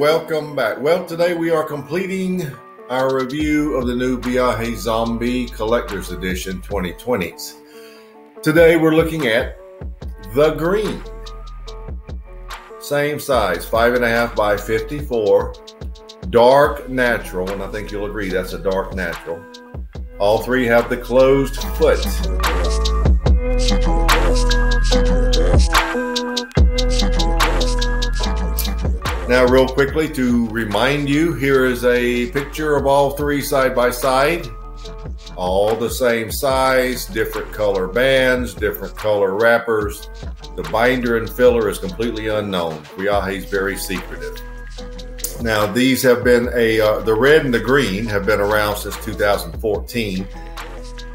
Welcome back. Well, today we are completing our review of the new Viaje Zombie Collector's Edition 2020s. Today we're looking at the green. Same size, five and a half by 54. Dark natural, and I think you'll agree that's a dark natural. All three have the closed foot. Now, real quickly to remind you, here is a picture of all three side by side. All the same size, different color bands, different color wrappers. The binder and filler is completely unknown. is very secretive. Now, these have been a, uh, the red and the green have been around since 2014.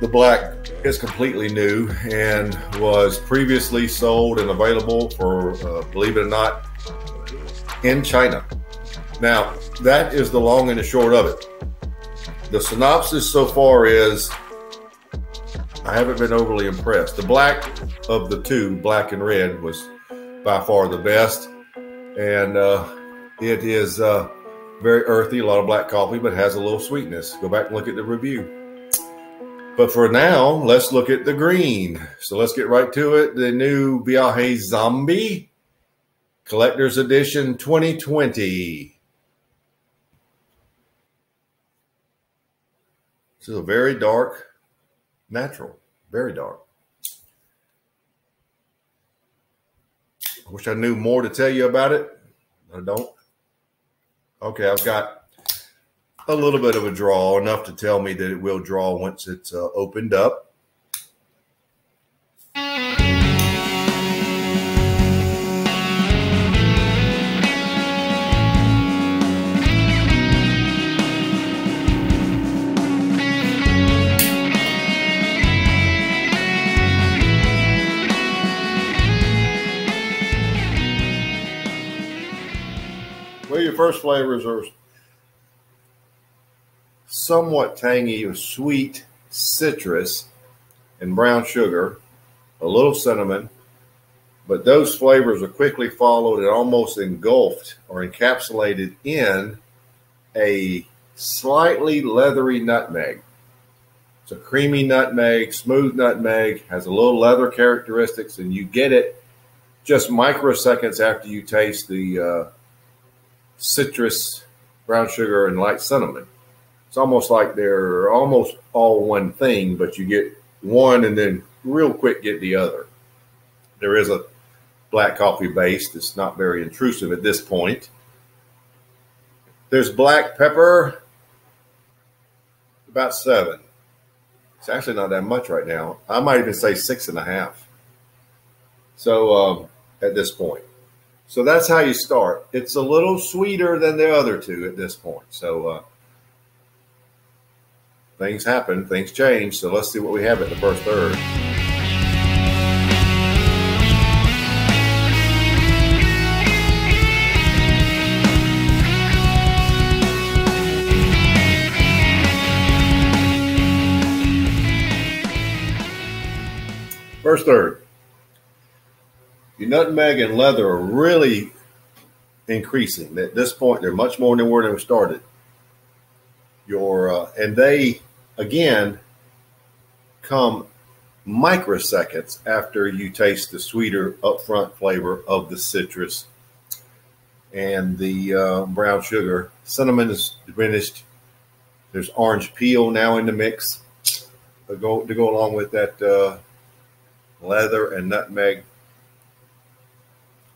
The black is completely new and was previously sold and available for, uh, believe it or not, in China. Now, that is the long and the short of it. The synopsis so far is I haven't been overly impressed. The black of the two, black and red, was by far the best. And uh, it is uh, very earthy, a lot of black coffee, but has a little sweetness. Go back and look at the review. But for now, let's look at the green. So let's get right to it. The new Viaje Zombie Collector's Edition 2020. This is a very dark, natural, very dark. I wish I knew more to tell you about it. I don't. Okay, I've got a little bit of a draw, enough to tell me that it will draw once it's uh, opened up. First flavors are somewhat tangy with sweet citrus and brown sugar, a little cinnamon, but those flavors are quickly followed and almost engulfed or encapsulated in a slightly leathery nutmeg. It's a creamy nutmeg, smooth nutmeg, has a little leather characteristics, and you get it just microseconds after you taste the uh, citrus, brown sugar, and light cinnamon. It's almost like they're almost all one thing, but you get one and then real quick get the other. There is a black coffee base that's not very intrusive at this point. There's black pepper, about seven. It's actually not that much right now. I might even say six and a half. So um, at this point. So that's how you start. It's a little sweeter than the other two at this point. So uh, things happen, things change. So let's see what we have at the first third. First third. Your nutmeg and leather are really increasing. At this point, they're much more than where they were started. Your uh, and they again come microseconds after you taste the sweeter upfront flavor of the citrus and the uh, brown sugar. Cinnamon is diminished. There's orange peel now in the mix to go to go along with that uh, leather and nutmeg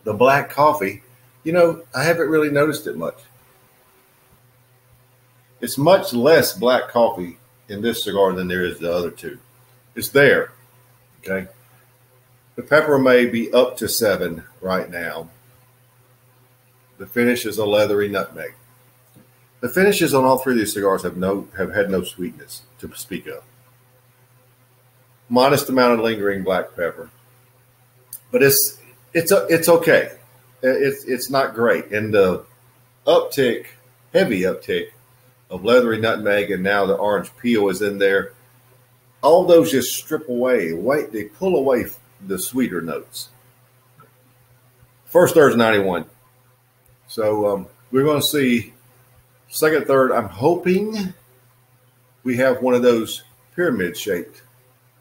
the black coffee, you know, I haven't really noticed it much. It's much less black coffee in this cigar than there is the other two. It's there. Okay. The pepper may be up to seven right now. The finish is a leathery nutmeg. The finishes on all three of these cigars have no have had no sweetness to speak of. Modest amount of lingering black pepper, but it's it's a, it's okay. It's it's not great. And the uptick, heavy uptick of leathery nutmeg, and now the orange peel is in there. All those just strip away. Wait, they pull away the sweeter notes. First third's 91. So um, we're going to see second, third. I'm hoping we have one of those pyramid shaped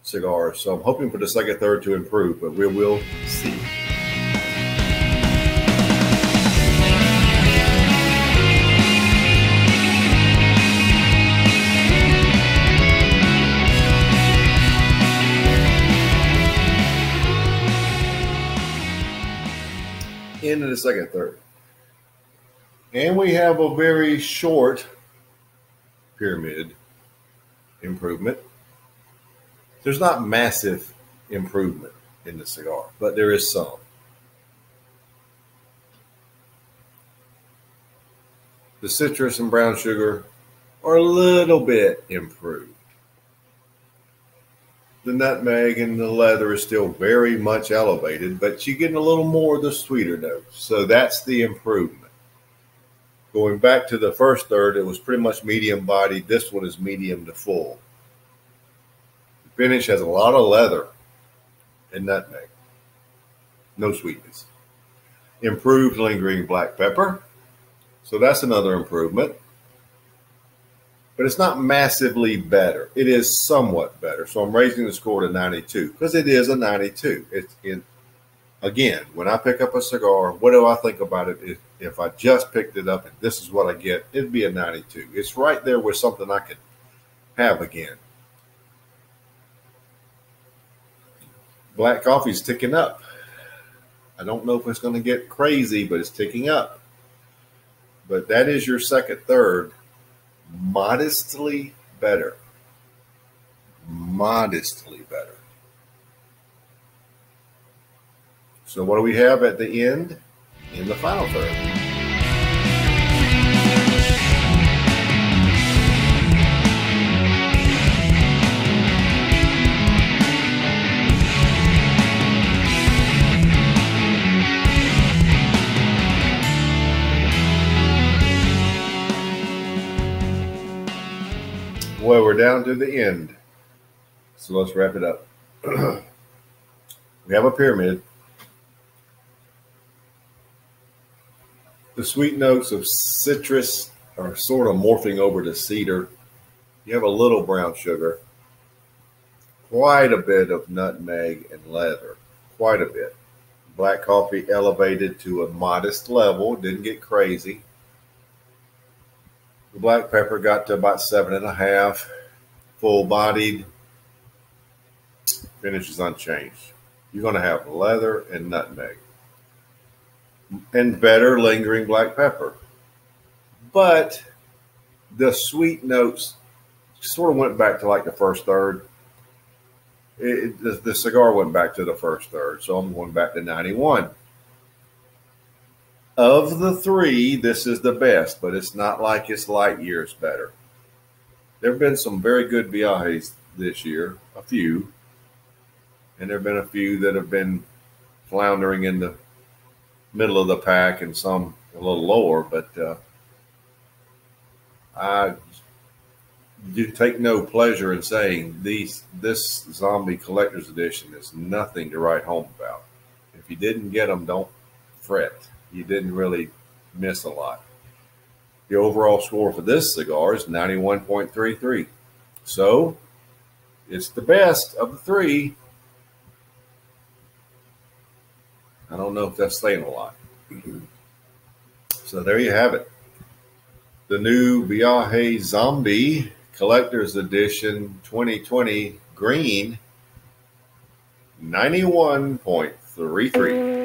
cigars. So I'm hoping for the second, third to improve, but we will see. Second third. And we have a very short pyramid improvement. There's not massive improvement in the cigar, but there is some. The citrus and brown sugar are a little bit improved. The nutmeg and the leather is still very much elevated, but you're getting a little more of the sweeter notes. So that's the improvement. Going back to the first third, it was pretty much medium bodied. This one is medium to full. The finish has a lot of leather and nutmeg. No sweetness. Improved lingering black pepper. So that's another improvement but it's not massively better. It is somewhat better. So I'm raising the score to 92 because it is a 92. It's in again, when I pick up a cigar, what do I think about it if, if I just picked it up and this is what I get? It'd be a 92. It's right there with something I could have again. Black coffee's ticking up. I don't know if it's going to get crazy, but it's ticking up. But that is your second third modestly better. Modestly better. So, what do we have at the end in the final third? Well, we're down to the end. So let's wrap it up. we have a pyramid. The sweet notes of citrus are sort of morphing over to cedar. You have a little brown sugar, quite a bit of nutmeg and leather, quite a bit. Black coffee elevated to a modest level, didn't get crazy. The black pepper got to about seven and a half, full bodied, finishes unchanged. You're going to have leather and nutmeg and better lingering black pepper. But the sweet notes sort of went back to like the first third. It, the, the cigar went back to the first third, so I'm going back to 91 of the three, this is the best, but it's not like it's light years better. There have been some very good viajes this year, a few, and there have been a few that have been floundering in the middle of the pack and some a little lower, but uh, I do take no pleasure in saying these this zombie collector's edition is nothing to write home about. If you didn't get them, don't fret you didn't really miss a lot. The overall score for this cigar is 91.33. So it's the best of the three. I don't know if that's saying a lot. so there you have it. The new Viaje Zombie Collector's Edition 2020 Green 91.33.